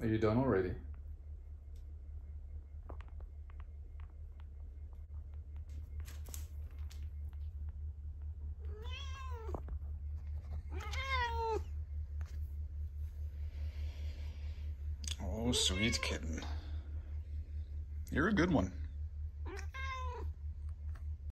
Are you done already? Oh, sweet kitten. You're a good one.